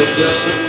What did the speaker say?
let go.